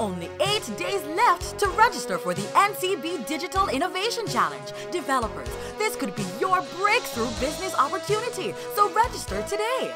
Only eight days left to register for the NCB Digital Innovation Challenge. Developers, this could be your breakthrough business opportunity, so register today.